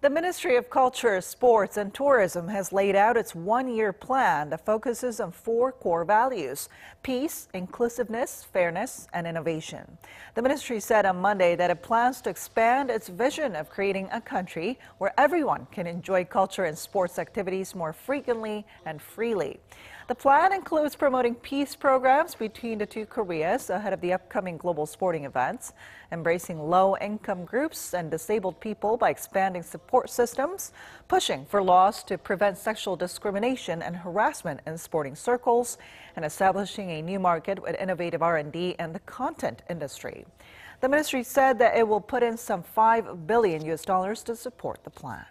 The Ministry of Culture, Sports and Tourism has laid out its one-year plan that focuses on four core values, peace, inclusiveness, fairness, and innovation. The ministry said on Monday that it plans to expand its vision of creating a country where everyone can enjoy culture and sports activities more frequently and freely. The plan includes promoting peace programs between the two Koreas ahead of the upcoming global sporting events, embracing low-income groups and disabled people by expanding support systems, pushing for laws to prevent sexual discrimination and harassment in sporting circles, and establishing a new market with innovative R&D in the content industry. The ministry said that it will put in some 5 billion US dollars to support the plan.